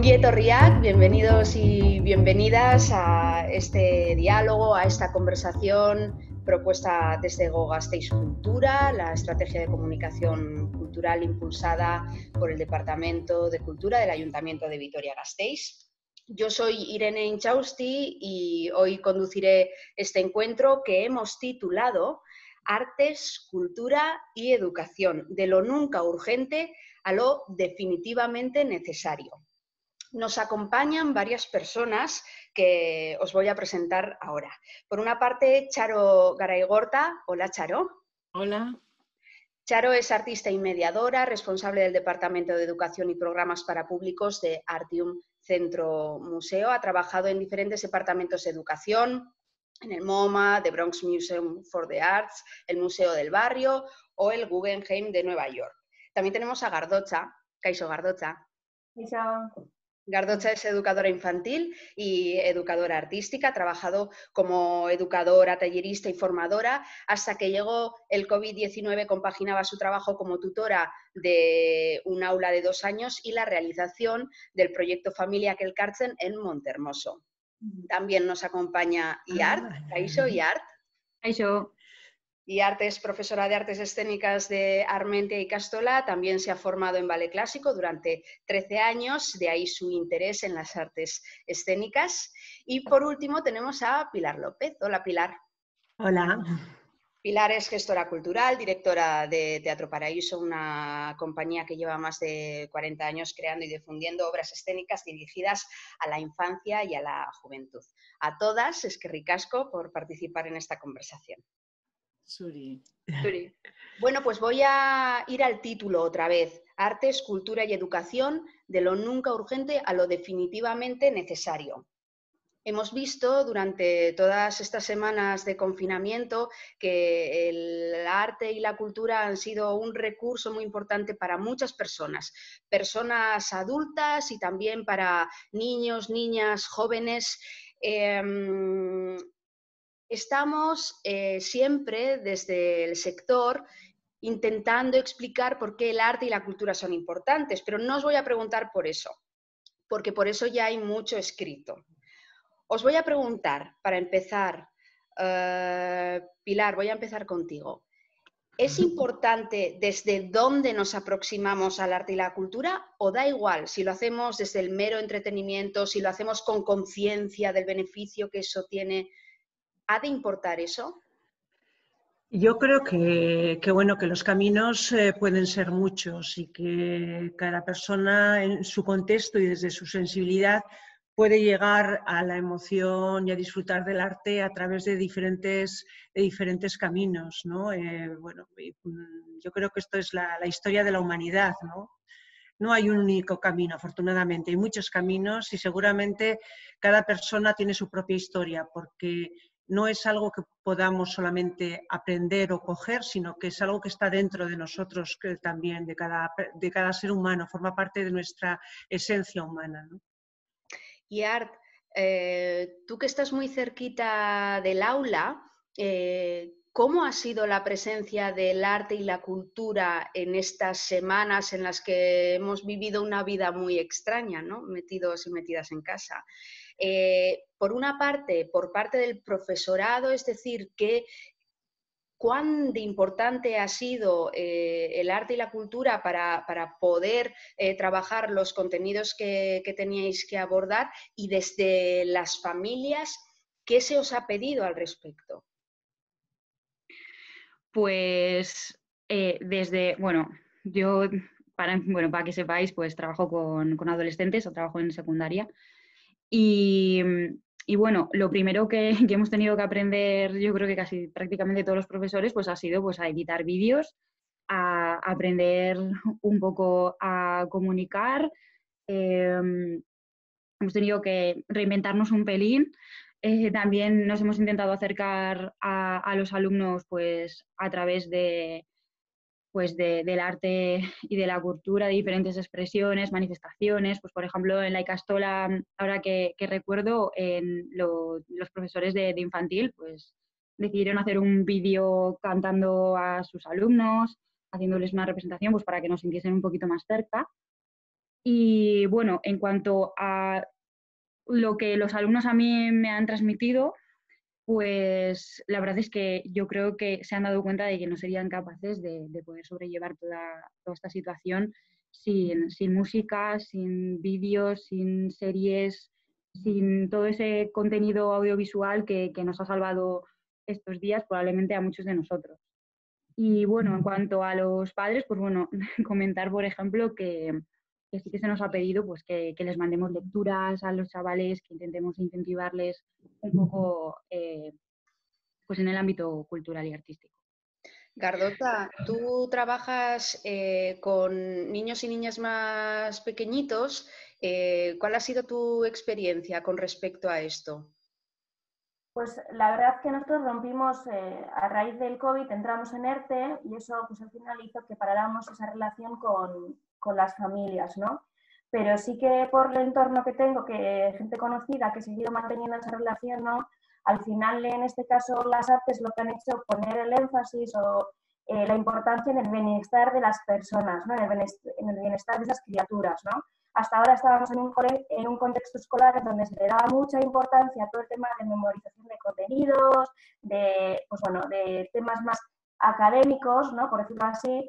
Onguieto bienvenidos y bienvenidas a este diálogo, a esta conversación propuesta desde Gogasteiz Cultura, la estrategia de comunicación cultural impulsada por el Departamento de Cultura del Ayuntamiento de Vitoria-Gasteiz. Yo soy Irene Inchausti y hoy conduciré este encuentro que hemos titulado Artes, Cultura y Educación, de lo nunca urgente a lo definitivamente necesario. Nos acompañan varias personas que os voy a presentar ahora. Por una parte, Charo Garaigorta. Hola, Charo. Hola. Charo es artista y mediadora, responsable del Departamento de Educación y Programas para Públicos de Artium Centro Museo. Ha trabajado en diferentes departamentos de educación, en el MoMA, The Bronx Museum for the Arts, el Museo del Barrio o el Guggenheim de Nueva York. También tenemos a Gardocha, Kaiso Gardocha. Gardocha es educadora infantil y educadora artística, ha trabajado como educadora, tallerista y formadora hasta que llegó el COVID-19, compaginaba su trabajo como tutora de un aula de dos años y la realización del proyecto Familia Kelkartzen en Montermoso. También nos acompaña IART, Aisho IART. Aisho. IART es profesora de artes escénicas de Armentia y Castola, también se ha formado en ballet clásico durante 13 años, de ahí su interés en las artes escénicas. Y por último tenemos a Pilar López. Hola Pilar. Hola. Pilar es gestora cultural, directora de Teatro Paraíso, una compañía que lleva más de 40 años creando y difundiendo obras escénicas dirigidas a la infancia y a la juventud. A todas, es que ricasco por participar en esta conversación. Suri. Bueno, pues voy a ir al título otra vez. Artes, cultura y educación, de lo nunca urgente a lo definitivamente necesario. Hemos visto durante todas estas semanas de confinamiento que el arte y la cultura han sido un recurso muy importante para muchas personas, personas adultas y también para niños, niñas, jóvenes. Em, estamos eh, siempre desde el sector intentando explicar por qué el arte y la cultura son importantes, pero no os voy a preguntar por eso, porque por eso ya hay mucho escrito. Os voy a preguntar, para empezar, eh, Pilar, voy a empezar contigo. ¿Es importante desde dónde nos aproximamos al arte y la cultura o da igual si lo hacemos desde el mero entretenimiento, si lo hacemos con conciencia del beneficio que eso tiene? ¿Ha de importar eso? Yo creo que, bueno, que los caminos eh, pueden ser muchos y que cada persona en su contexto y desde su sensibilidad puede llegar a la emoción y a disfrutar del arte a través de diferentes, diferentes caminos. ¿no? Eh, bueno, mm, yo creo que esto es la, historia de la humanidad. ¿no? no hay un único camino, afortunadamente, hay muchos caminos y seguramente cada persona tiene su propia historia, porque no es algo que podamos solamente aprender o coger, sino que es algo que está dentro de nosotros también, de cada, ser humano, forma parte de nuestra esencia humana. Y Art, eh, tú que estás muy cerquita del aula, eh, ¿cómo ha sido la presencia del arte y la cultura en estas semanas en las que hemos vivido una vida muy extraña, ¿no? metidos y metidas en casa? Eh, por una parte, por parte del profesorado, es decir, que cuán de importante ha sido eh, el arte y la cultura para, poder eh, trabajar los contenidos que, teníais que abordar y desde las familias, ¿qué se os ha pedido al respecto? Pues desde, bueno, yo, para que sepáis, pues trabajo con, con adolescentes o trabajo en secundaria y y bueno, lo primero que, hemos tenido que aprender, yo creo que casi prácticamente todos los profesores, pues ha sido pues, a editar vídeos, a aprender un poco a comunicar. Em, hemos tenido que reinventarnos un pelín. Eh, también nos hemos intentado acercar a, a, los alumnos pues, a través de, pues del arte y de la cultura, de diferentes expresiones, manifestaciones. Pues, por ejemplo, en la Icastola, ahora que, recuerdo, en los profesores de, infantil pues, decidieron hacer un vídeo cantando a sus alumnos, haciéndoles una representación pues, para que nos sintiesen un poquito más cerca. Y bueno, en cuanto a lo que los alumnos a mí me han transmitido, pues la verdad es que yo creo que se han dado cuenta de que no serían capaces de, poder sobrellevar toda, esta situación sin, música, sin vídeos, sin series, sin todo ese contenido audiovisual que, que, nos ha salvado estos días probablemente a muchos de nosotros. Y bueno, en cuanto a los padres, pues bueno, comentar, por ejemplo, que, que sí que se nos ha pedido pues, que, les mandemos lecturas a los chavales, que intentemos incentivarles un poco eh, pues en el ámbito cultural y artístico. Gardota, tú trabajas eh, con niños y niñas más pequeñitos. Eh, ¿Cuál ha sido tu experiencia con respecto a esto? Pues la verdad es que nosotros rompimos, a raíz del COVID, entramos en ERTE y eso pues al final hizo que paráramos esa relación con, con las familias, ¿no? Pero sí que por el entorno que tengo, que gente conocida que he seguido manteniendo esa relación, ¿no? Al final, en este caso, las artes lo que han hecho poner el énfasis o eh, la importancia en el bienestar de las personas, ¿no? en, el bienestar, de esas criaturas. ¿no? Hasta ahora estábamos en un, en un contexto escolar en donde se le daba mucha importancia a todo el tema de memorización de contenidos, de, pues bueno, de temas más académicos, ¿no? por decirlo así,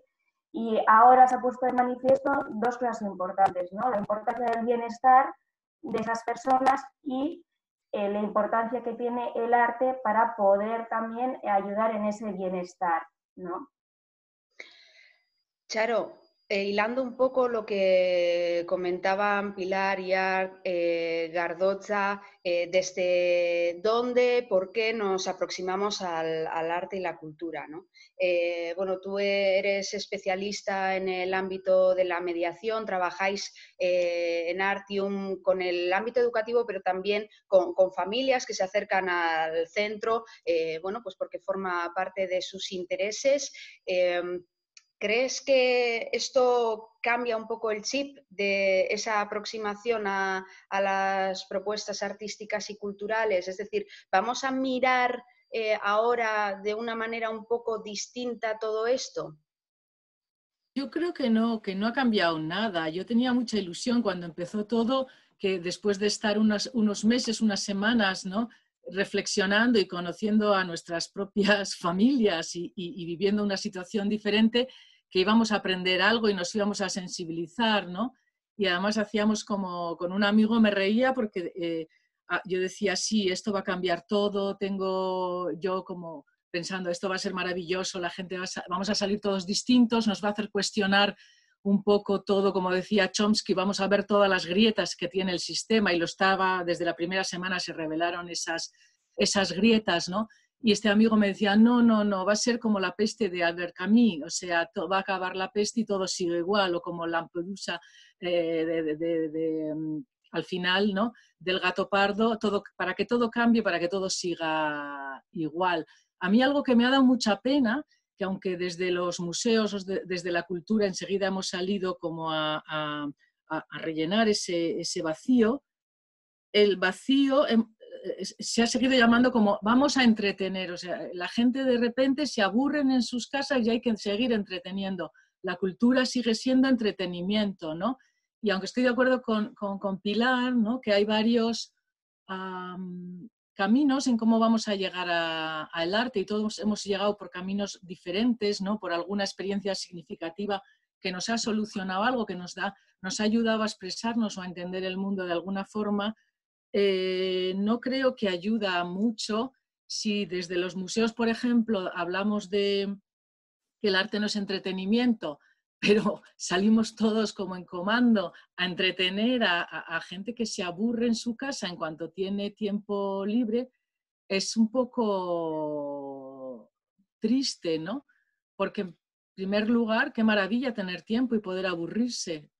y ahora se ha puesto de manifiesto dos cosas importantes, ¿no? La importancia del bienestar de esas personas y eh, la importancia que tiene el arte para poder también ayudar en ese bienestar, ¿no? Charo, eh, hilando un poco lo que comentaban Pilar y eh, Gardoza, eh, desde dónde, por qué nos aproximamos al, arte y la cultura. bueno, tú eres especialista en el ámbito de la mediación, trabajáis en Artium con el ámbito educativo, pero también con, con familias que se acercan al centro, bueno, pues porque forma parte de sus intereses. ¿Crees que esto cambia un poco el chip de esa aproximación a, las propuestas artísticas y culturales? Es decir, ¿vamos a mirar eh, ahora de una manera un poco distinta todo esto? Yo creo que no, que no ha cambiado nada. Yo tenía mucha ilusión cuando empezó todo, que después de estar unos, unos meses, unas semanas, ¿no? reflexionando y conociendo a nuestras propias familias y, viviendo una situación diferente, que íbamos a aprender algo y nos íbamos a sensibilizar, ¿no? Y además hacíamos como, con un amigo me reía porque eh, ah, yo decía, sí, esto va a cambiar todo, tengo yo como pensando, esto va a ser maravilloso, la gente va a, vamos a salir todos distintos, nos va a hacer cuestionar un poco todo, como decía Chomsky, vamos a ver todas las grietas que tiene el sistema y lo estaba, desde la primera semana se revelaron esas, esas grietas, ¿no? Y este amigo me decía, no, no, no, va a ser como la peste de Albert Camus, o sea, va a acabar la peste y todo sigue igual, o como Lampedusa eh, mm, al final, ¿no? Del gato pardo, todo, para que todo cambie, para que todo siga igual. A mí algo que me ha dado mucha pena, que aunque desde los museos, desde la cultura, enseguida hemos salido como a rellenar ese, ese vacío, el vacío em, se ha seguido llamando como vamos a entretener, o sea, la gente de repente se aburren en sus casas y hay que seguir entreteniendo. La cultura sigue siendo entretenimiento, ¿no? Y aunque estoy de acuerdo con, con, Pilar, ¿no? Que hay varios caminos en cómo vamos a llegar al arte y todos hemos llegado por caminos diferentes, ¿no? Por alguna experiencia significativa que nos ha solucionado algo, que nos, da, nos ha ayudado a expresarnos o a entender el mundo de alguna forma, eh, no creo que ayuda mucho si desde los museos, por ejemplo, hablamos de que el arte no es entretenimiento, pero salimos todos como en comando a entretener a, gente que se aburre en su casa en cuanto tiene tiempo libre, es un poco triste, ¿no? Porque en primer lugar, qué maravilla tener tiempo y poder aburrirse.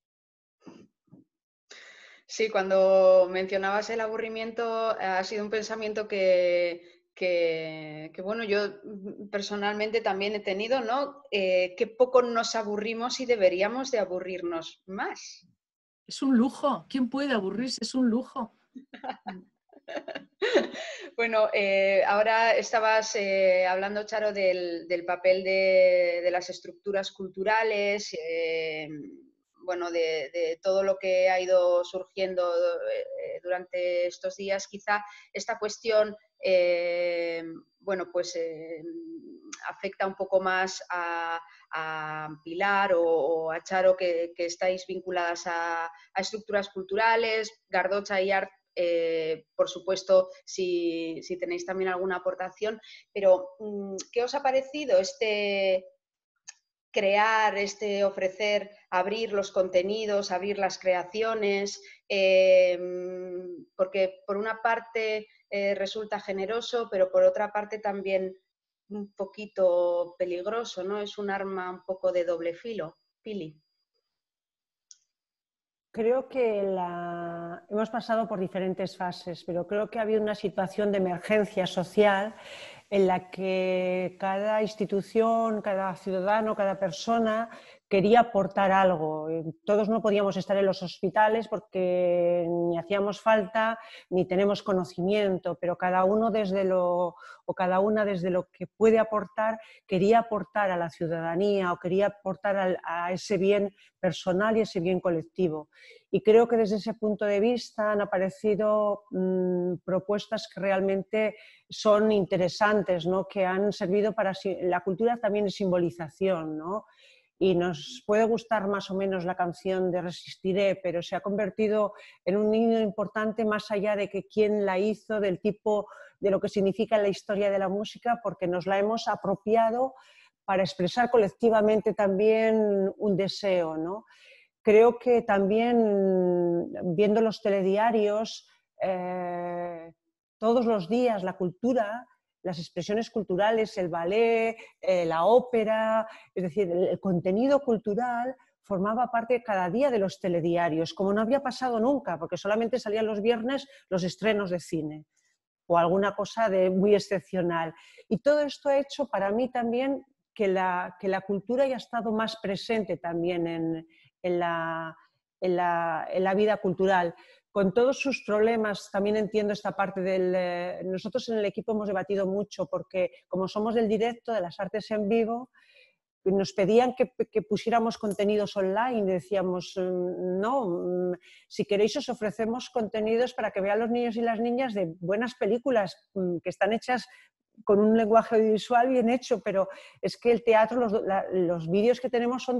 Sí, cuando mencionabas el aburrimiento, eh, ha sido un pensamiento que, bueno, yo mm, personalmente también he tenido, ¿no? Eh, que poco nos aburrimos y deberíamos de aburrirnos más. Es un lujo. ¿Quién puede aburrirse? Es un lujo. bueno, eh, ahora estabas hablando, Charo, del, papel de, de, las estructuras culturales bueno, de, todo lo que ha ido surgiendo eh, durante estos días, quizá esta cuestión, eh, bueno, pues afecta un poco más a, Pilar o, a Charo, que, estáis vinculadas a, estructuras culturales, Gardocha y Art por supuesto, si, si, tenéis también alguna aportación, pero mm, ¿qué os ha parecido este, crear, este, ofrecer, abrir los contenidos, abrir las creaciones, em, porque por una parte eh, resulta generoso, pero por otra parte también un poquito peligroso, ¿no? Es un arma un poco de doble filo. Pili. Creo que hemos pasado por diferentes fases, pero creo que ha habido una situación de emergencia social en la que cada institución, cada ciudadano, cada persona quería aportar algo. Todos no podíamos estar en los hospitales porque ni hacíamos falta ni tenemos conocimiento, pero cada uno desde lo o cada una desde lo que puede aportar quería aportar a la ciudadanía o quería aportar a ese bien personal y ese bien colectivo. Y creo que desde ese punto de vista han aparecido mm, propuestas que realmente son interesantes, ¿no? que han servido para... La cultura también es simbolización, ¿no? Y nos puede gustar más o menos la canción de Resistiré, pero se ha convertido en un niño importante más allá de que quién la hizo, del tipo de lo que significa la historia de la música, porque nos la hemos apropiado para expresar colectivamente también un deseo. ¿no? Creo que también viendo los telediarios, eh, todos los días la cultura, las expresiones culturales, el ballet, eh, la ópera, es decir, el, contenido cultural formaba parte cada día de los telediarios, como no había pasado nunca, porque solamente salían los viernes los estrenos de cine o alguna cosa de muy excepcional. Y todo esto ha hecho para mí también que la, que la cultura haya estado más presente también en, en la, en la, vida cultural. Con todos sus problemas, también entiendo esta parte del... Eh, nosotros en el equipo hemos debatido mucho porque como somos del directo, de las artes en vivo, nos pedían que, que, pusiéramos contenidos online decíamos, mm, no, mm, si queréis os ofrecemos contenidos para que vean los niños y las niñas de buenas películas mm, que están hechas con un lenguaje audiovisual bien hecho, pero es que el teatro, los, vídeos que tenemos son,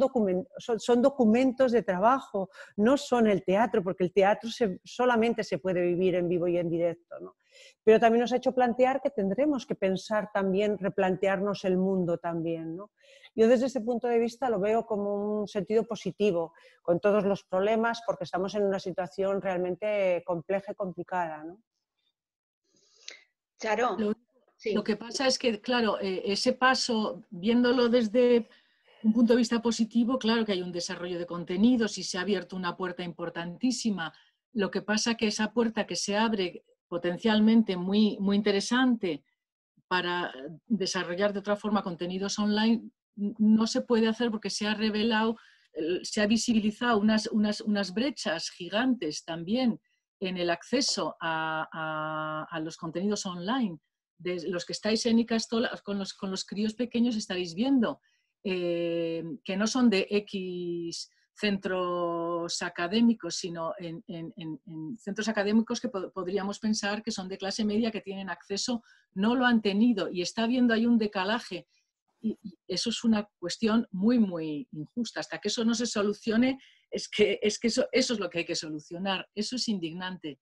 son, documentos de trabajo, no son el teatro, porque el teatro solamente se puede vivir en vivo y en directo. ¿no? Pero también nos ha hecho plantear que tendremos que pensar también, replantearnos el mundo también. ¿no? Yo desde ese punto de vista lo veo como un sentido positivo, con todos los problemas, porque estamos en una situación realmente compleja y complicada. ¿no? Charo. Lo que pasa es que, claro, eh, ese paso, viéndolo desde un punto de vista positivo, claro que hay un desarrollo de contenidos y se ha abierto una puerta importantísima. Lo que pasa es que esa puerta que se abre potencialmente muy, muy interesante para desarrollar de otra forma contenidos online, no se puede hacer porque se ha revelado, se ha visibilizado unas, unas, unas brechas gigantes también en el acceso a, a los contenidos online los que estáis en Icastol, con los, con los críos pequeños estaréis viendo eh, que no son de X centros académicos, sino en, centros académicos que podríamos pensar que son de clase media, que tienen acceso, no lo han tenido y está habiendo ahí un decalaje. Y, eso es una cuestión muy, muy injusta. Hasta que eso no se solucione, es que, es que eso, eso es lo que hay que solucionar. Eso es indignante.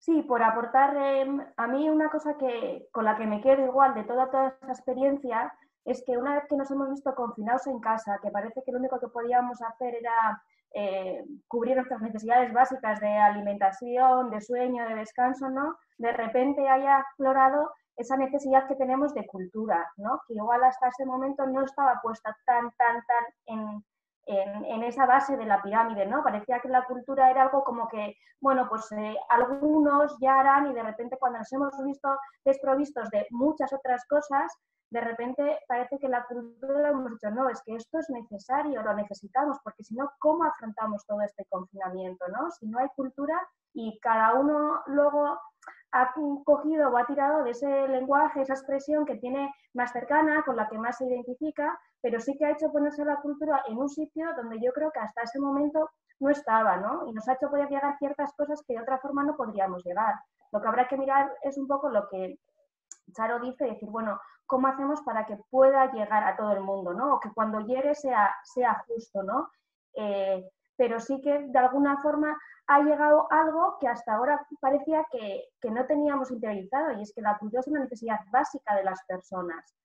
Sí, por aportar em, a mí una cosa que, con la que me quedo igual de toda, toda esta experiencia es que una vez que nos hemos visto confinados en casa, que parece que lo único que podíamos hacer era eh, cubrir nuestras necesidades básicas de alimentación, de sueño, de descanso, ¿no? De repente haya aflorado esa necesidad que tenemos de cultura, ¿no? Que igual hasta ese momento no estaba puesta tan, tan, tan en, en, esa base de la pirámide, ¿no? Parecía que la cultura era algo como que, bueno, pues eh, algunos ya harán y de repente cuando nos hemos visto desprovistos de muchas otras cosas, de repente parece que la cultura hemos dicho, no, es que esto es necesario, lo necesitamos, porque si no, ¿cómo afrontamos todo este confinamiento, no? Si no hay cultura y cada uno luego ha cogido o ha tirado de ese lenguaje, esa expresión que tiene más cercana, con la que más se identifica, pero sí que ha hecho ponerse la cultura en un sitio donde yo creo que hasta ese momento no estaba, ¿no? Y nos ha hecho poder llegar ciertas cosas que de otra forma no podríamos llegar. Lo que habrá que mirar es un poco lo que Charo dice, decir, bueno, ¿cómo hacemos para que pueda llegar a todo el mundo, ¿no? O que cuando llegue sea, sea justo, ¿no? Eh, pero sí que de alguna forma ha llegado algo que hasta ahora parecía que, no teníamos interiorizado y es que la cultura es una necesidad básica de las personas.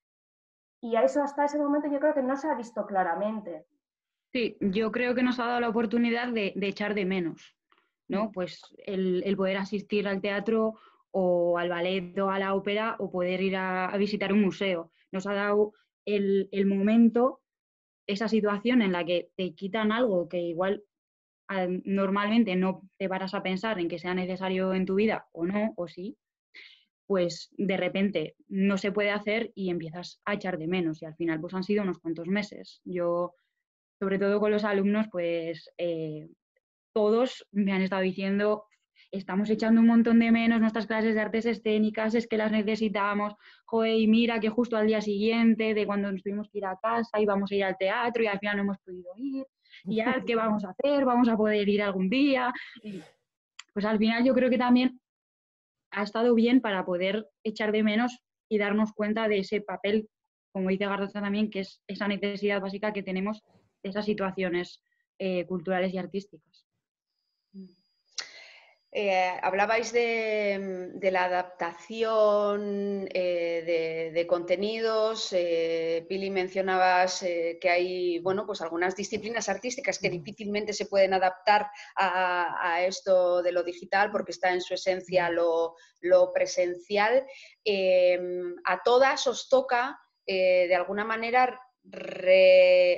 Y a eso hasta ese momento yo creo que no se ha visto claramente. Sí, yo creo que nos ha dado la oportunidad de, echar de menos, ¿no? Pues el, poder asistir al teatro o al ballet o a la ópera o poder ir a, visitar un museo. Nos ha dado el, el momento, esa situación en la que te quitan algo que igual normalmente no te paras a pensar en que sea necesario en tu vida o no, o sí, pues de repente no se puede hacer y empiezas a echar de menos. Y al final pues han sido unos cuantos meses. Yo, sobre todo con los alumnos, pues eh, todos me han estado diciendo, estamos echando un montón de menos nuestras clases de artes escénicas, es que las necesitamos, joder, mira que justo al día siguiente de cuando nos tuvimos que ir a casa íbamos a ir al teatro y al final no hemos podido ir y ya, ¿qué vamos a hacer? ¿Vamos a poder ir algún día? pues al final yo creo que también ha estado bien para poder echar de menos y darnos cuenta de ese papel, como dice Gardoza también, que es esa necesidad básica que tenemos de esas situaciones eh, culturales y artísticas. Eh, hablabais de, la adaptación eh, de, contenidos. Eh, Pili, mencionabas que hay bueno, pues algunas disciplinas artísticas que difícilmente se pueden adaptar a, esto de lo digital porque está en su esencia lo, presencial. a todas os toca, de alguna manera,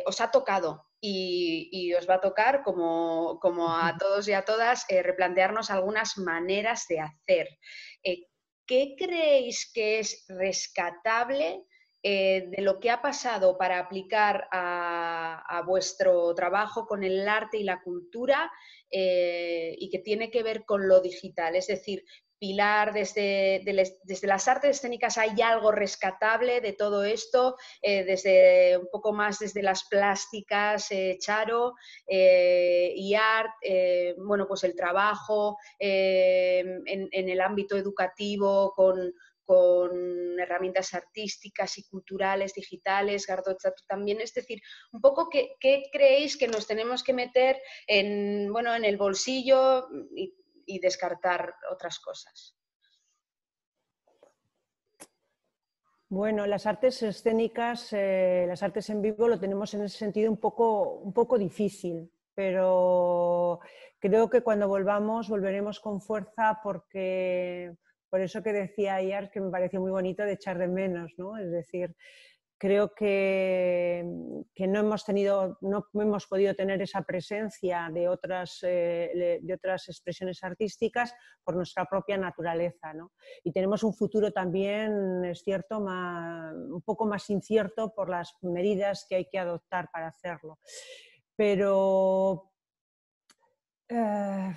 os ha tocado y, os va a tocar, como, a todos y a todas, eh, replantearnos algunas maneras de hacer. Eh, ¿Qué creéis que es rescatable eh, de lo que ha pasado para aplicar a, vuestro trabajo con el arte y la cultura y que tiene que ver con lo digital? Es decir, Pilar, desde, desde, las artes escénicas hay algo rescatable de todo esto, eh, desde un poco más desde las plásticas, eh, Charo, eh, y art, bueno, pues el trabajo en, el ámbito educativo con, herramientas artísticas y culturales, digitales, Gardocha, también, es decir, un poco qué, creéis que nos tenemos que meter en, bueno, en el bolsillo y descartar otras cosas. Bueno, las artes escénicas, eh, las artes en vivo lo tenemos en ese sentido un poco, un poco difícil, pero creo que cuando volvamos volveremos con fuerza porque por eso que decía ayer que me pareció muy bonito de echar de menos, ¿no? Es decir, creo que, no hemos tenido, no hemos podido tener esa presencia de otras, eh, de otras expresiones artísticas por nuestra propia naturaleza. Y tenemos un futuro también, es cierto, un poco más incierto por las medidas que hay que adoptar para hacerlo. Pero eh,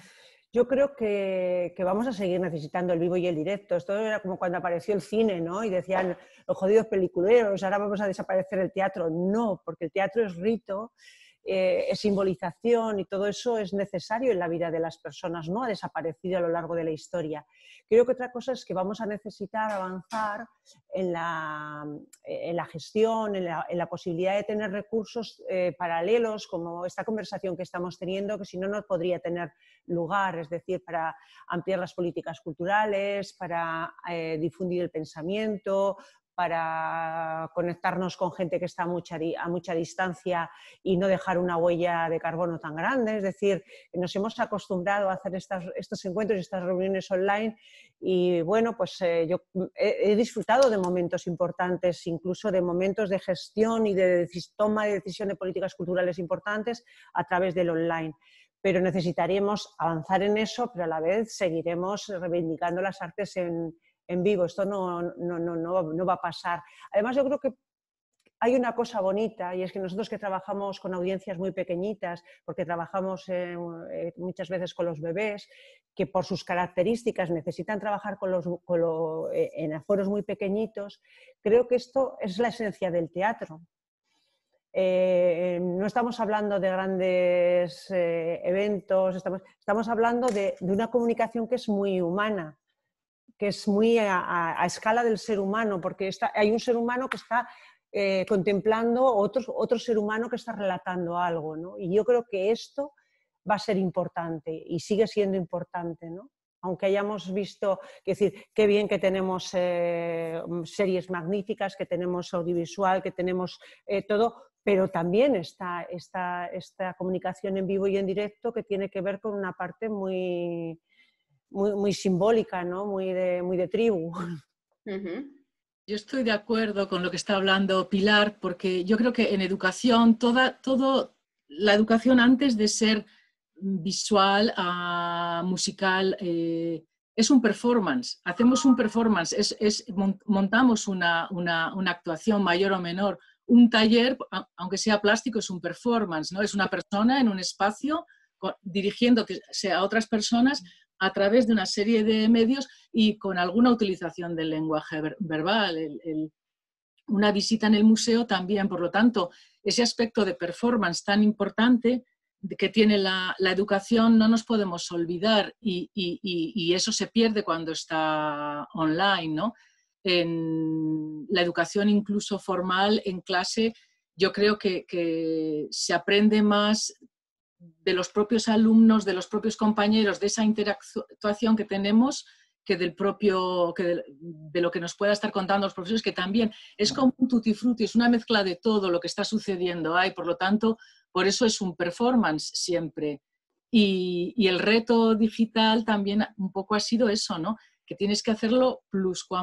yo creo que, vamos a seguir necesitando el vivo y el directo. Esto era como cuando apareció el cine, ¿no? Y decían, los jodidos peliculeros, ahora vamos a desaparecer el teatro. No, porque el teatro es rito eh, es simbolización y todo eso es necesario en la vida de las personas, no ha desaparecido a lo largo de la historia. Creo que otra cosa es que vamos a necesitar avanzar en la, en la gestión, en la, posibilidad de tener recursos eh, paralelos, como esta conversación que estamos teniendo, que si no, no podría tener lugar, es decir, para ampliar las políticas culturales, para eh, difundir el pensamiento, para conectarnos con gente que está a mucha, distancia y no dejar una huella de carbono tan grande. Es decir, nos hemos acostumbrado a hacer estos encuentros y estas reuniones online y bueno, pues eh, yo he, disfrutado de momentos importantes, incluso de momentos de gestión y de toma de decisión de políticas culturales importantes a través del online pero necesitaríamos avanzar en eso, pero a la vez seguiremos reivindicando las artes en, en vivo, esto no, no, no, no, va a pasar. Además, yo creo que hay una cosa bonita y es que nosotros que trabajamos con audiencias muy pequeñitas, porque trabajamos eh, muchas veces con los bebés, que por sus características necesitan trabajar con los, eh, en aforos muy pequeñitos, creo que esto es la esencia del teatro. Eh, no estamos hablando de grandes eventos, estamos, hablando de, una comunicación que es muy humana, que es muy a, escala del ser humano, porque hay un ser humano que está eh, contemplando otro, otro ser humano que está relatando algo. ¿no? Y yo creo que esto va a ser importante y sigue siendo importante. ¿no? Aunque hayamos visto, es decir, qué bien que tenemos eh, series magníficas, que tenemos audiovisual, que tenemos eh, todo, pero también está esta, esta comunicación en vivo y en directo que tiene que ver con una parte muy, muy, simbólica, ¿no? muy, de, muy de tribu. Yo estoy de acuerdo con lo que está hablando Pilar, porque yo creo que en educación, toda, todo, la educación antes de ser visual, a musical, eh, es un performance. Hacemos un performance, es, montamos una, una, una, actuación mayor o menor. Un taller, aunque sea plástico, es un performance, ¿no? Es una persona en un espacio dirigiéndose a otras personas a través de una serie de medios y con alguna utilización del lenguaje verbal. una visita en el museo también, por lo tanto, ese aspecto de performance tan importante que tiene la, educación no nos podemos olvidar y, eso se pierde cuando está online. ¿no? En la educación incluso formal, en clase, yo creo que, que se aprende más de los propios alumnos, de los propios compañeros, de esa interactuación que tenemos, que del propio, que de, lo que nos pueda estar contando los profesores, que también es como un tutti frutti, es una mezcla de todo lo que está sucediendo ahí, por lo tanto, por eso es un performance siempre. Y, el reto digital también un poco ha sido eso, ¿no? Que tienes que hacerlo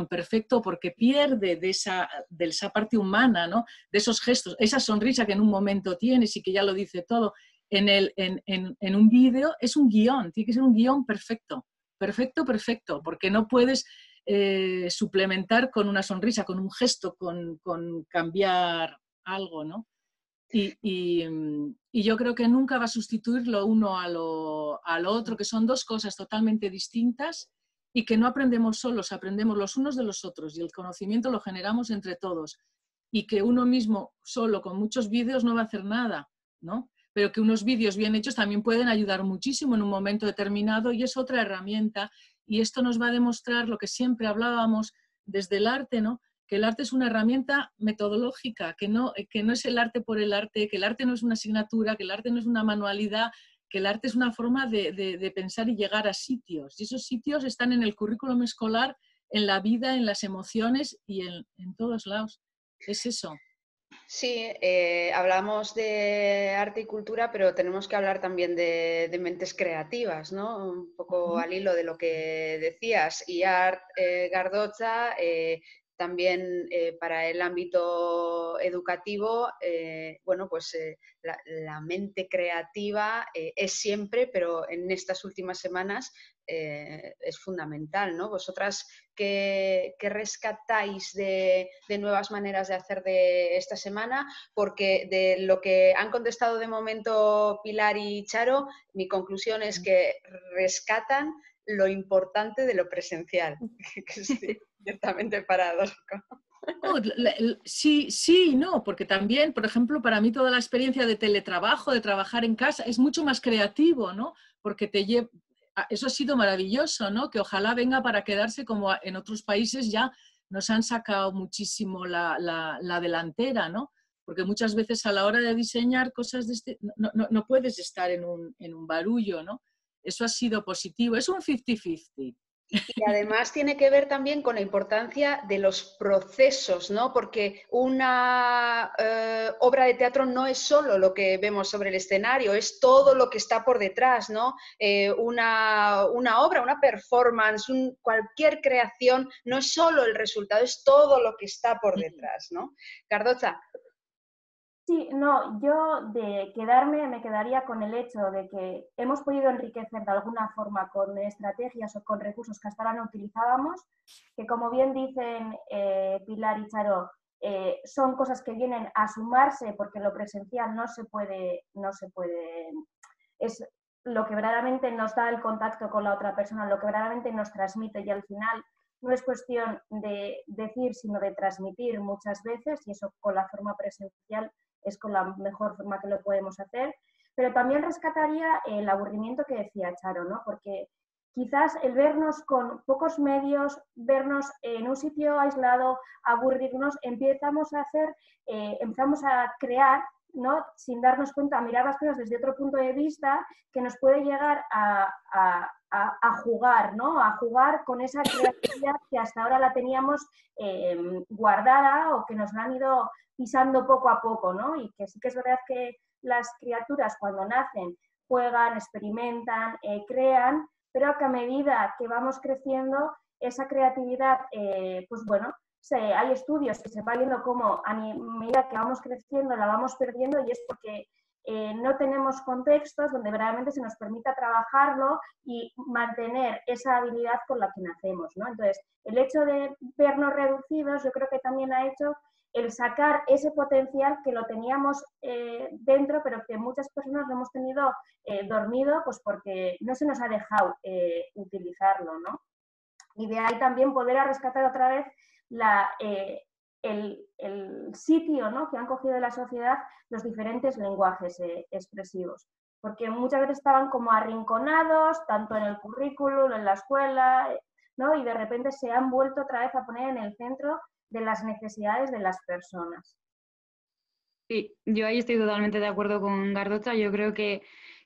perfecto porque pierde de esa, de esa parte humana, ¿no? De esos gestos, esa sonrisa que en un momento tienes y que ya lo dice todo en, el, en, en, un vídeo es un guion, tiene que ser un guion perfecto, perfecto, perfecto, porque no puedes eh, suplementar con una sonrisa, con un gesto, con, con cambiar algo, ¿no? Y, y, y, yo creo que nunca va a sustituir lo uno a lo, al otro, que son dos cosas totalmente distintas y que no aprendemos solos, aprendemos los unos de los otros y el conocimiento lo generamos entre todos y que uno mismo solo con muchos vídeos no va a hacer nada, ¿no? Pero que unos vídeos bien hechos también pueden ayudar muchísimo en un momento determinado y es otra herramienta. Y esto nos va a demostrar lo que siempre hablábamos desde el arte, ¿no? que el arte es una herramienta metodológica, que no, que no es el arte por el arte, que el arte no es una asignatura, que el arte no es una manualidad, que el arte es una forma de, pensar y llegar a sitios. Y esos sitios están en el currículum escolar, en la vida, en las emociones y en, en todos lados. Es eso. Sí, eh, hablamos de arte y cultura, pero tenemos que hablar también de, mentes creativas, ¿no? Un poco al hilo de lo que decías. Y Art eh, Gardoza eh, también eh, para el ámbito educativo, bueno, pues la, mente creativa es siempre, pero en estas últimas semanas es fundamental, ¿no? Vosotras, ¿qué, rescatáis de, nuevas maneras de hacer de esta semana? Porque de lo que han contestado de momento Pilar y Charo, mi conclusión es que rescatan lo importante de lo presencial, que es ciertamente paradójico. sí, sí, no, porque también, por ejemplo, para mí toda la experiencia de teletrabajo, de trabajar en casa, es mucho más creativo, ¿no? Porque te lleva, eso ha sido maravilloso, ¿no? Que ojalá venga para quedarse como en otros países ya nos han sacado muchísimo la, la, delantera, ¿no? Porque muchas veces a la hora de diseñar cosas de este, no, no, no puedes estar en un, en un barullo, ¿no? Eso ha sido positivo, es un 50-50. Y además tiene que ver también con la importancia de los procesos, ¿no? Porque una eh, obra de teatro no es solo lo que vemos sobre el escenario, es todo lo que está por detrás, ¿no? Eh, una, obra, una performance, cualquier creación, no es solo el resultado, es todo lo que está por detrás, ¿no? Cardoza, Sí, no, yo de quedarme me quedaría con el hecho de que hemos podido enriquecer de alguna forma con estrategias o con recursos que hasta ahora no utilizábamos, que como bien dicen eh, Pilar y Charo, eh, son cosas que vienen a sumarse porque lo presencial no se puede, no se puede, es lo que verdaderamente nos da el contacto con la otra persona, lo que verdaderamente nos transmite y al final no es cuestión de decir, sino de transmitir muchas veces y eso con la forma presencial es con la mejor forma que lo podemos hacer. Pero también rescataría el aburrimiento que decía Charo, ¿no? Porque quizás el vernos con pocos medios, vernos en un sitio aislado, aburrirnos, empezamos a hacer, eh, empezamos a crear ¿no? sin darnos cuenta, a mirar las cosas desde otro punto de vista, que nos puede llegar a, jugar, ¿no? A jugar con esa creatividad que hasta ahora la teníamos em, guardada o que nos la han ido pisando poco a poco, ¿no? Y que sí que es verdad que las criaturas cuando nacen juegan, experimentan, eh, crean, pero que a medida que vamos creciendo, esa creatividad, eh, pues bueno, hay estudios que se va viendo cómo a medida que vamos creciendo la vamos perdiendo y es porque eh, no tenemos contextos donde verdaderamente se nos permita trabajarlo y mantener esa habilidad con la que nacemos. ¿no? Entonces, el hecho de vernos reducidos yo creo que también ha hecho el sacar ese potencial que lo teníamos eh, dentro, pero que muchas personas lo hemos tenido eh, dormido, pues porque no se nos ha dejado utilizarlo, ¿no? Y de ahí también poder rescatar otra vez la, el, sitio ¿no? que han cogido de la sociedad los diferentes lenguajes eh, expresivos. Porque muchas veces estaban como arrinconados, tanto en el currículum, en la escuela, ¿no? y de repente se han vuelto otra vez a poner en el centro de las necesidades de las personas. Sí, yo ahí estoy totalmente de acuerdo con Gardota. Yo creo que,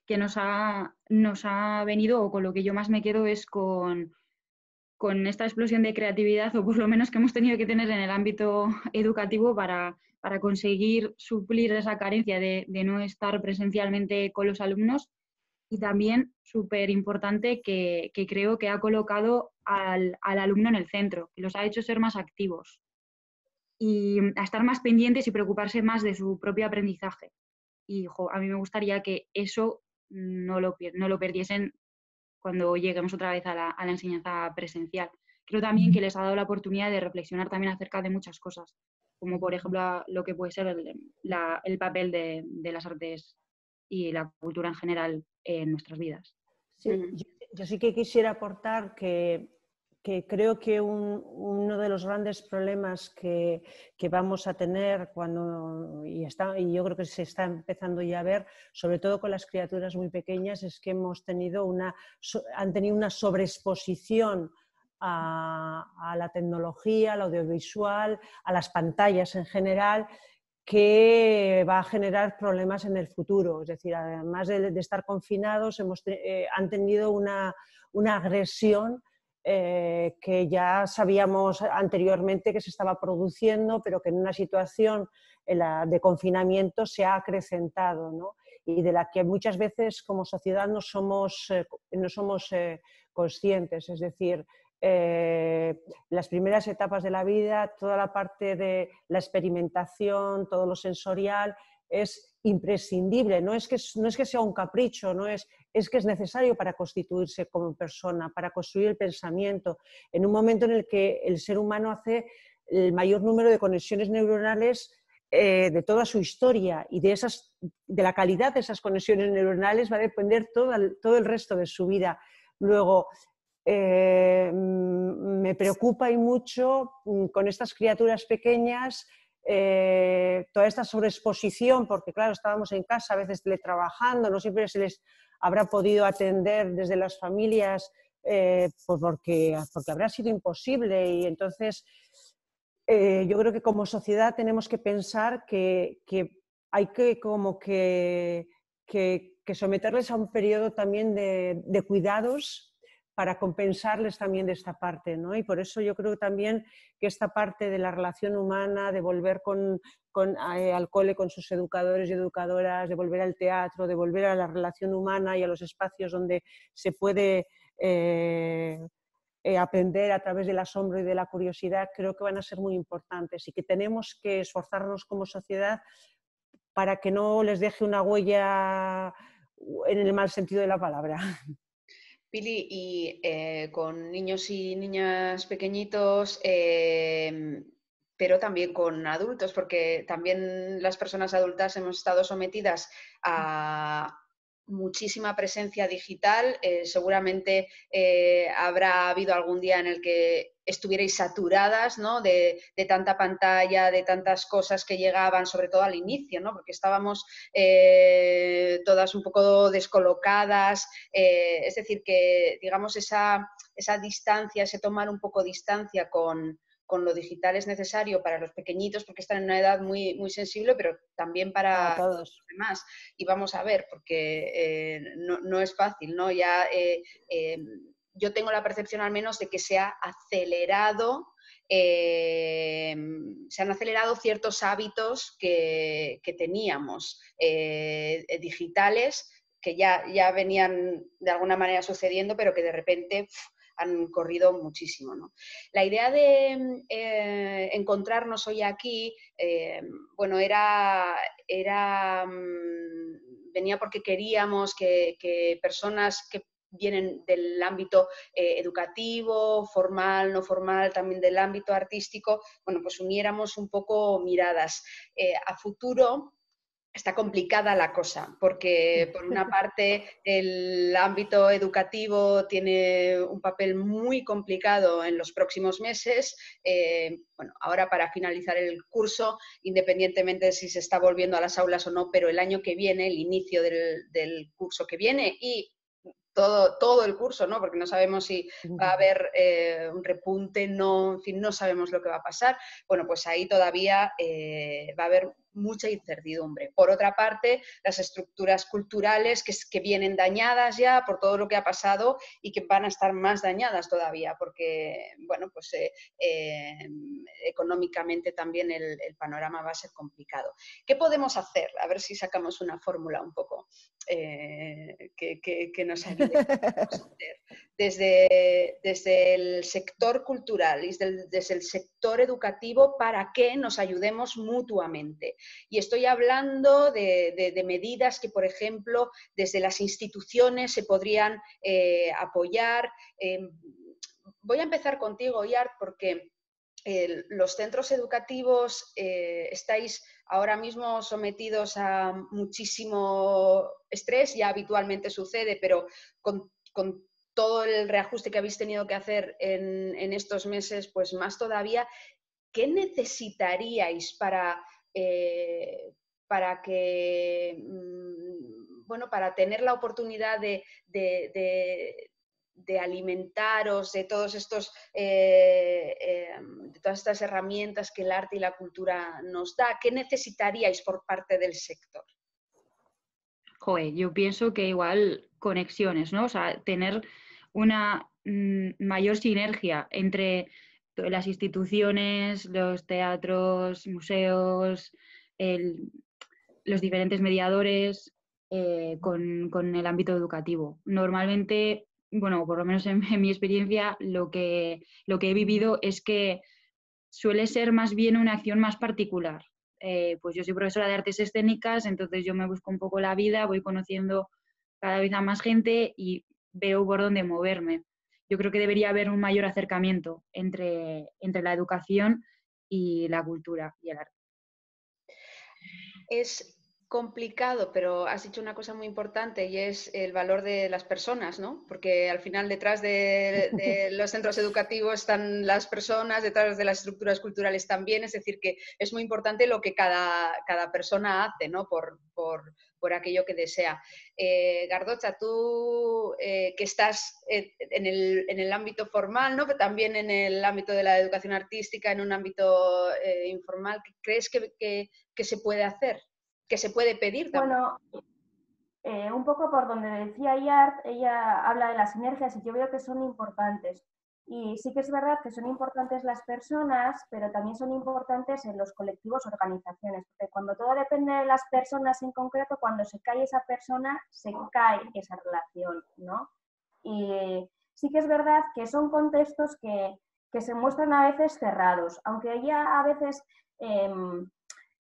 que nos, ha, nos ha venido, o con lo que yo más me quedo, es con, con esta explosión de creatividad, o por lo menos que hemos tenido que tener en el ámbito educativo para, conseguir suplir esa carencia de, no estar presencialmente con los alumnos. Y también súper importante que, creo que ha colocado al, alumno en el centro, que los ha hecho ser más activos y a estar más pendientes y preocuparse más de su propio aprendizaje. Y a mí me gustaría que eso no lo, no lo perdiesen cuando lleguemos otra vez a la, enseñanza presencial. Creo también que les ha dado la oportunidad de reflexionar también acerca de muchas cosas, como por ejemplo lo que puede ser el, papel de, las artes y la cultura en general en nuestras vidas. yo, sí que quisiera aportar que que creo que uno de los grandes problemas que, vamos a tener cuando, y, está, y yo creo que se está empezando ya a ver, sobre todo con las criaturas muy pequeñas, es que hemos tenido una, han tenido una sobreexposición a, la tecnología, al audiovisual, a las pantallas en general, que va a generar problemas en el futuro. Es decir, además de, estar confinados, hemos, eh, han tenido una, una agresión eh, que ya sabíamos anteriormente que se estaba produciendo, pero que en una situación de confinamiento se ha acrecentado y de la que muchas veces como sociedad no somos, eh, no somos eh, conscientes. Es decir, las primeras etapas de la vida, toda la parte de la experimentación, todo lo sensorial, es imprescindible, no es que, no es que sea un capricho, no es, es que es necesario para constituirse como persona, para construir el pensamiento, en un momento en el que el ser humano hace el mayor número de conexiones neuronales eh, de toda su historia y de, esas, de la calidad de esas conexiones neuronales va a depender todo el, todo el resto de su vida. Luego, eh, mm, me preocupa y mucho mm, con estas criaturas pequeñas eh, toda esta sobreexposición, porque claro, estábamos en casa, a veces teletrabajando, no siempre se les habrá podido atender desde las familias, eh, pues porque, porque habrá sido imposible. Y entonces, eh, yo creo que como sociedad tenemos que pensar que, hay que como que, que, someterles a un periodo también de, de cuidados para compensarles también de esta parte. ¿no? Y por eso yo creo también que esta parte de la relación humana, de volver con, eh, al cole con sus educadores y educadoras, de volver al teatro, de volver a la relación humana y a los espacios donde se puede eh, eh, aprender a través del asombro y de la curiosidad, creo que van a ser muy importantes y que tenemos que esforzarnos como sociedad para que no les deje una huella en el mal sentido de la palabra. Pili, y eh, con niños y niñas pequeñitos, em, pero también con adultos, porque también las personas adultas hemos estado sometidas a, muchísima presencia digital. Eh, seguramente eh, habrá habido algún día en el que estuvierais saturadas ¿no? de, tanta pantalla, de tantas cosas que llegaban, sobre todo al inicio, ¿no? porque estábamos eh, todas un poco descolocadas. es decir, que digamos esa, esa distancia, ese tomar un poco distancia con, con lo digital es necesario para los pequeñitos porque están en una edad muy, muy sensible, pero también para, todos los demás. Y vamos a ver, porque eh, no, es fácil, ¿no? Ya eh, eh, yo tengo la percepción al menos de que se ha acelerado se han acelerado ciertos hábitos que, teníamos digitales que ya, ya venían de alguna manera sucediendo, pero que de repente han corrido muchísimo. ¿no? La idea de eh, encontrarnos hoy aquí, eh, bueno, era, era mm, venía porque queríamos que, personas que vienen del ámbito eh, educativo, formal, no formal, también del ámbito artístico, bueno, pues uniéramos un poco miradas. a futuro, está complicada la cosa, porque por una parte el ámbito educativo tiene un papel muy complicado en los próximos meses. Eh, bueno, ahora para finalizar el curso, independientemente de si se está volviendo a las aulas o no, pero el año que viene, el inicio del, curso que viene y todo, todo, el curso, ¿no? Porque no sabemos si va a haber eh, un repunte, no, en fin, no sabemos lo que va a pasar. Bueno, pues ahí todavía eh, va a haber mucha incertidumbre. Por otra parte, las estructuras culturales que, que, vienen dañadas ya por todo lo que ha pasado y que van a estar más dañadas todavía, porque, bueno, pues eh, eh, económicamente también el, panorama va a ser complicado. ¿Qué podemos hacer? A ver si sacamos una fórmula un poco eh, que, nos ayude. Desde, desde el sector cultural y desde desde el sector educativo para que nos ayudemos mutuamente. Y estoy hablando de, medidas que, por ejemplo, desde las instituciones se podrían eh, apoyar. Em, voy a empezar contigo, Yart, porque los centros educativos eh, estáis ahora mismo sometidos a muchísimo estrés, ya habitualmente sucede, pero con, todo el reajuste que habéis tenido que hacer en, estos meses, pues más todavía, ¿qué necesitaríais para eh, para que, mm, bueno, para tener la oportunidad de, alimentaros de todos estos, eh, em, de todas estas herramientas que el arte y la cultura nos da, ¿qué necesitaríais por parte del sector? Joder, yo pienso que igual conexiones, ¿no? O sea, tener una mm, mayor sinergia entre las instituciones, los teatros, museos, los diferentes mediadores eh, con, el ámbito educativo. Normalmente, bueno, por lo menos en, mi experiencia, lo que, he vivido es que suele ser más bien una acción más particular. Eh, pues yo soy profesora de artes escénicas, entonces yo me busco un poco la vida, voy conociendo cada vez a más gente y veo por dónde moverme yo creo que debería haber un mayor acercamiento entre, entre la educación y la cultura y el arte. Complicado, pero has dicho una cosa muy importante y es el valor de las personas, ¿no? Porque al final detrás de, los centros educativos están las personas, detrás de las estructuras culturales también, es decir, que es muy importante lo que cada, cada persona hace, ¿no? Por, por, por aquello que desea. Eh, Gardocha, tú eh, que estás en el, en el, ámbito formal, ¿no? pero también en el ámbito de la educación artística, en un ámbito eh, informal, ¿qué crees que, que se puede hacer? Que se puede pedir también. Bueno, eh, un poco por donde decía Yart, ella habla de las sinergias y yo veo que son importantes. Y sí que es verdad que son importantes las personas, pero también son importantes en los colectivos, organizaciones, porque cuando todo depende de las personas en concreto, cuando se cae esa persona, se cae esa relación, ¿no? Y sí que es verdad que son contextos que, que se muestran a veces cerrados, aunque ella a veces em,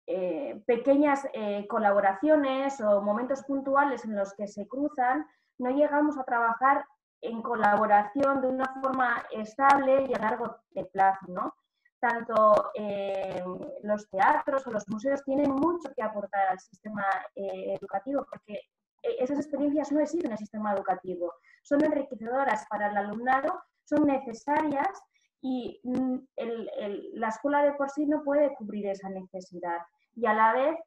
eh, pequeñas eh, colaboraciones o momentos puntuales en los que se cruzan, no llegamos a trabajar en colaboración de una forma estable y a largo plazo, ¿no? tanto eh, los teatros o los museos tienen mucho que aportar al sistema educativo porque esas experiencias no existen en el sistema educativo. Son enriquecedoras para el alumnado, son necesarias y mm, la escuela de por sí no puede cubrir esa necesidad. Y a la vez,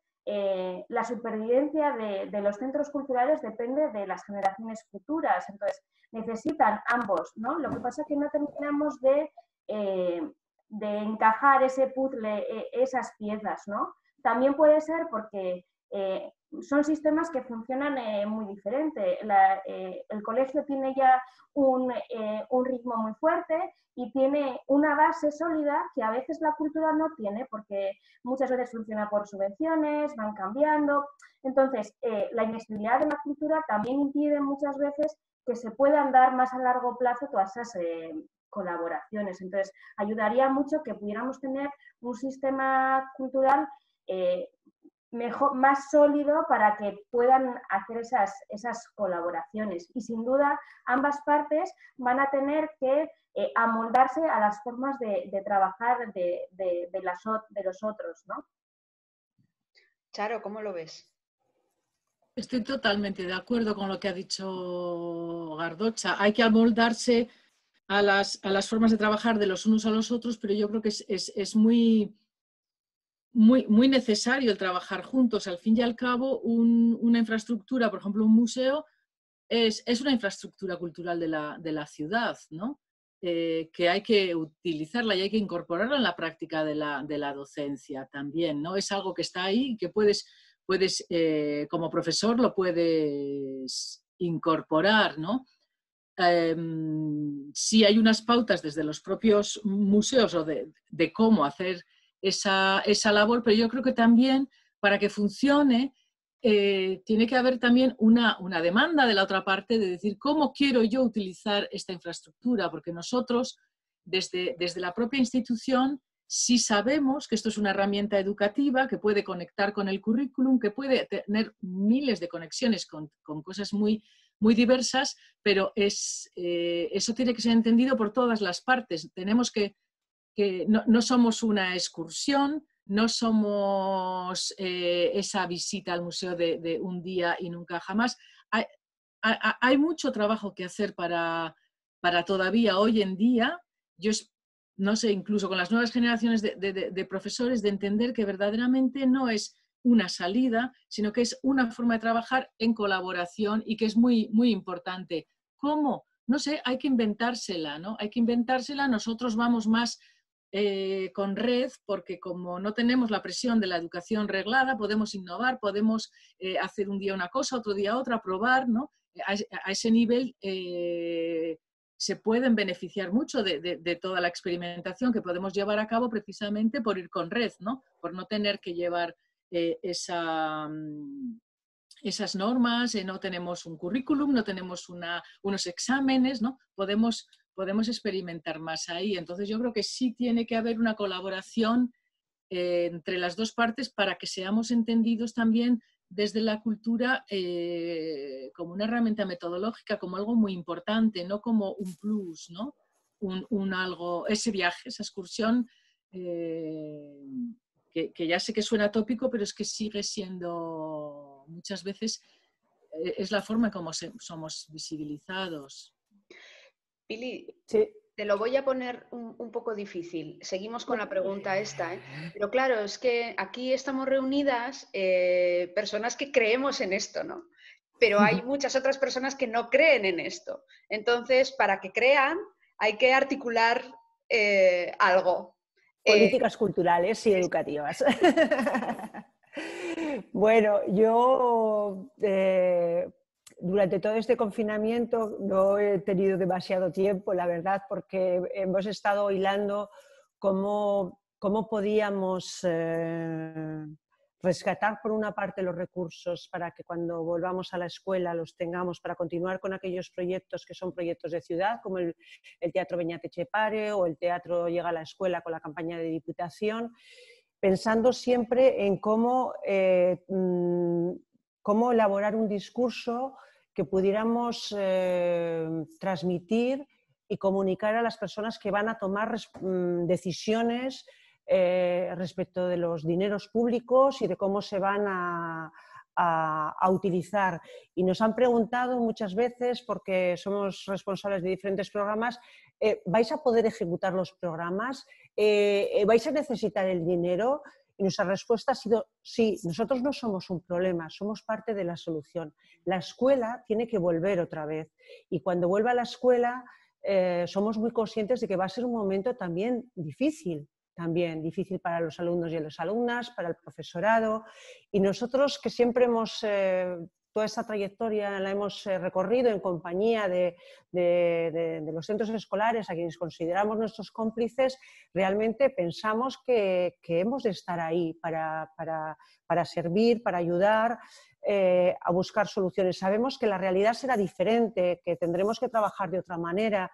la supervivencia de, los centros culturales depende de las generaciones futuras. Entonces, necesitan ambos, ¿no? Lo que pasa es que no terminamos de de encajar ese puzzle, e, esas piezas, ¿no? También puede ser porque eh, son sistemas que funcionan eh, muy diferente. Eh, el colegio tiene ya un, un, ritmo muy fuerte y tiene una base sólida que a veces la cultura no tiene porque muchas veces funciona por subvenciones, van cambiando. Entonces, la inestabilidad de la cultura también impide muchas veces que se puedan dar más a largo plazo todas esas colaboraciones. Entonces, ayudaría mucho que pudiéramos tener un sistema cultural eh, mejor, más sólido para que puedan hacer esas, esas colaboraciones. Y sin duda, ambas partes van a tener que eh, amoldarse a las formas de, trabajar de, de, las, de los otros, ¿no? Charo, ¿cómo lo ves? Estoy totalmente de acuerdo con lo que ha dicho Gardocha. Hay que amoldarse a las, a las, formas de trabajar de los unos a los otros, pero yo creo que es, es, es muy, muy, muy, necesario el trabajar juntos. Al fin y al cabo, una infraestructura, por ejemplo, un museo, es, es una infraestructura cultural de la, de la ciudad, ¿no? Eh, que hay que utilizarla y hay que incorporarla en la práctica de la, de la docencia también, ¿no? Es algo que está ahí que puedes, puedes eh, como profesor, lo puedes incorporar, ¿no? Em, si hay unas pautas desde los propios museos o de, cómo hacer esa, labor, pero yo creo que también para que funcione eh, tiene que haber también una, demanda de la otra parte de decir cómo quiero yo utilizar esta infraestructura, porque nosotros desde, desde la propia institución sí sabemos que esto es una herramienta educativa que puede conectar con el currículum, que puede tener miles de conexiones con, con cosas muy muy diversas, pero es, eh, eso tiene que ser entendido por todas las partes. Tenemos que, que no, somos una excursión, no somos eh, esa visita al museo de, un día y nunca jamás. Hay, hay, mucho trabajo que hacer para, para todavía hoy en día. Yo no sé, incluso con las nuevas generaciones de, de profesores, de entender que verdaderamente no es una salida, sino que es una forma de trabajar en colaboración y que es muy, muy importante. ¿Cómo? No sé, hay que inventársela, ¿no? Hay que inventársela. Nosotros vamos más eh, con red porque como no tenemos la presión de la educación reglada, podemos innovar, podemos eh, hacer un día una cosa, otro día otra, probar, ¿no? A, ese nivel eh, se pueden beneficiar mucho de, toda la experimentación que podemos llevar a cabo precisamente por ir con red, ¿no? Por no tener que llevar eh, esa, mm, esas normas, eh, no tenemos un currículum, no tenemos unos exámenes, ¿no? Podemos, podemos experimentar más ahí. Entonces yo creo que sí tiene que haber una colaboración eh, entre las dos partes para que seamos entendidos también desde la cultura como una herramienta metodológica, como algo muy importante, no como un plus, ¿no? Un, algo, ese viaje, esa excursión que, ya sé que suena tópico, pero es que sigue siendo muchas veces, eh, es la forma como somos visibilizados. Pili, te lo voy a poner un, poco difícil. Seguimos con la pregunta esta, ¿eh? pero claro, es que aquí estamos reunidas eh, personas que creemos en esto, ¿no? Pero hay muchas otras personas que no creen en esto. Entonces, para que crean, hay que articular algo. Eh, Políticas culturales y educativas. bueno, yo eh, durante todo este confinamiento no he tenido demasiado tiempo, la verdad, porque hemos estado hilando cómo, cómo podíamos eh, rescatar por una parte los recursos para que cuando volvamos a la escuela los tengamos para continuar con aquellos proyectos que son proyectos de ciudad, como el, Teatro Beñate Chepare o el Teatro Llega a la Escuela con la campaña de Diputación, pensando siempre en cómo, eh, mm, cómo elaborar un discurso que pudiéramos eh, transmitir y comunicar a las personas que van a tomar mm, decisiones eh, respecto de los dineros públicos y de cómo se van a, utilizar. Y nos han preguntado muchas veces, porque somos responsables de diferentes programas, eh, ¿vais a poder ejecutar los programas? ¿Vais a necesitar el dinero? Y nuestra respuesta ha sido sí, nosotros no somos un problema, somos parte de la solución. La escuela tiene que volver otra vez y cuando vuelva a la escuela eh, somos muy conscientes de que va a ser un momento también difícil, también difícil para los alumnos y las alumnas, para el profesorado y nosotros que siempre hemos eh, toda esa trayectoria la hemos eh, recorrido en compañía de, los centros escolares a quienes consideramos nuestros cómplices, realmente pensamos que, hemos de estar ahí para, servir, para ayudar. Eh, a buscar soluciones. Sabemos que la realidad será diferente, que tendremos que trabajar de otra manera,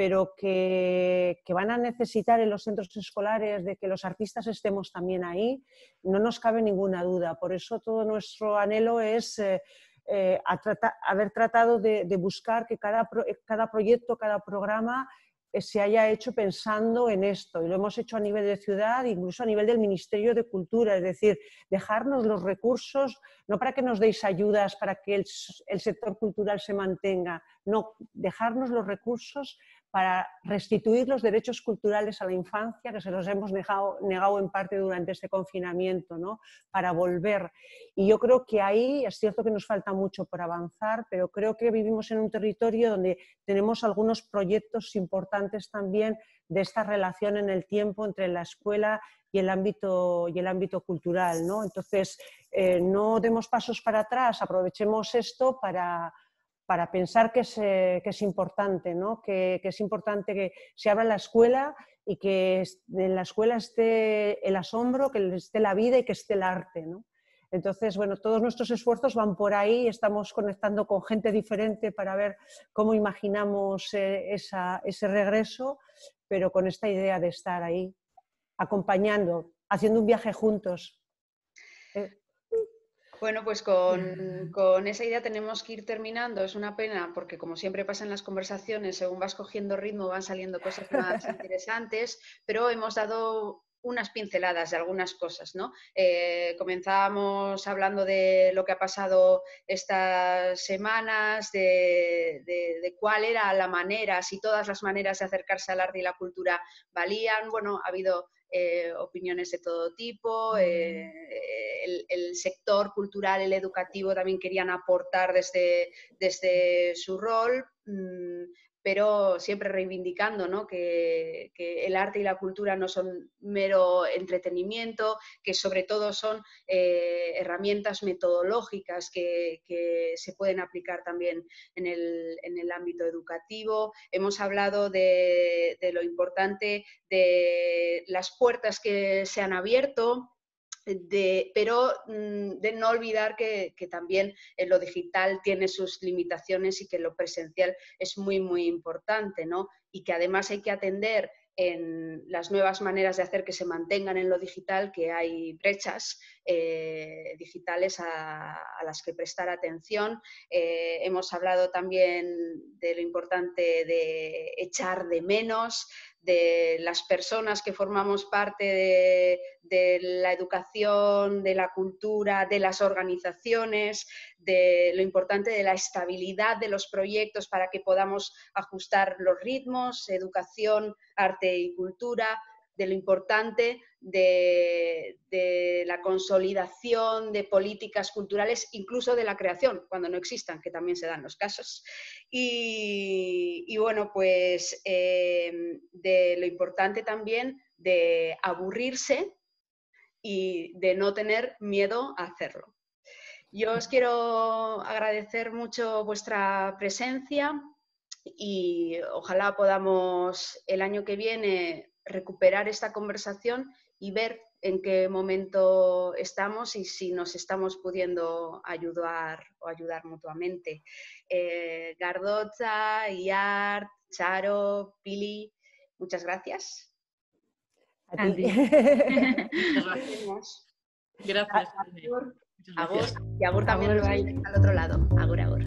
pero que, van a necesitar en los centros escolares de que los artistas estemos también ahí, no nos cabe ninguna duda. Por eso todo nuestro anhelo es eh, eh, haber tratado de, buscar que cada, cada, proyecto, cada programa eh, se haya hecho pensando en esto. Y lo hemos hecho a nivel de ciudad, incluso a nivel del Ministerio de Cultura, es decir, dejarnos los recursos, no para que nos deis ayudas para que el, el sector cultural se mantenga, no, dejarnos los recursos para restituir los derechos culturales a la infancia que se los hemos negado en parte durante este confinamiento, ¿no? para volver. Y yo creo que ahí es cierto que nos falta mucho por avanzar, pero creo que vivimos en un territorio donde tenemos algunos proyectos importantes también de esta relación en el tiempo entre la escuela y el ámbito, y el ámbito cultural. ¿no? Entonces, eh, no demos pasos para atrás, aprovechemos esto para para pensar que es, eh, importante, ¿no? que, es importante que se abra la escuela y que en la escuela esté el asombro, que esté la vida y que esté el arte. ¿no? Entonces, bueno, todos nuestros esfuerzos van por ahí, estamos conectando con gente diferente para ver cómo imaginamos eh, ese regreso, pero con esta idea de estar ahí, acompañando, haciendo un viaje juntos. Eh, bueno, pues con, esa idea tenemos que ir terminando. Es una pena porque, como siempre pasa en las conversaciones, según vas cogiendo ritmo van saliendo cosas más interesantes, pero hemos dado unas pinceladas de algunas cosas, ¿no? Eh, comenzábamos hablando de lo que ha pasado estas semanas, de, de, cuál era la manera, si todas las maneras de acercarse al arte y la cultura valían. Bueno, ha habido eh, opiniones de todo tipo, eh, el, sector cultural, el educativo también querían aportar desde, desde su rol. Mm, pero siempre reivindicando ¿no? que, el arte y la cultura no son mero entretenimiento, que sobre todo son eh, herramientas metodológicas que, se pueden aplicar también en el, ámbito educativo. Hemos hablado de, de lo importante de las puertas que se han abierto pero mm, de no olvidar que, también lo digital tiene sus limitaciones y que lo presencial es muy, muy importante, ¿no? Y que además hay que atender en las nuevas maneras de hacer que se mantengan en lo digital, que hay brechas eh, digitales a, las que prestar atención. Eh, hemos hablado también de lo importante de echar de menos, de las personas que formamos parte de, la educación, de la cultura, de las organizaciones, de lo importante de la estabilidad de los proyectos para que podamos ajustar los ritmos, educación, arte y cultura, de lo importante de, la consolidación de políticas culturales, incluso de la creación, cuando no existan, que también se dan los casos. Y, bueno, pues eh, de lo importante también de aburrirse y de no tener miedo a hacerlo. Yo os quiero agradecer mucho vuestra presencia y ojalá podamos el año que viene recuperar esta conversación y ver en qué momento estamos y si nos estamos pudiendo ayudar o ayudar mutuamente. Eh, Gardoza, Iart, Charo, Pili, muchas gracias. A ti. Gracias. Agur. y Agur también al otro lado. Agur, agur.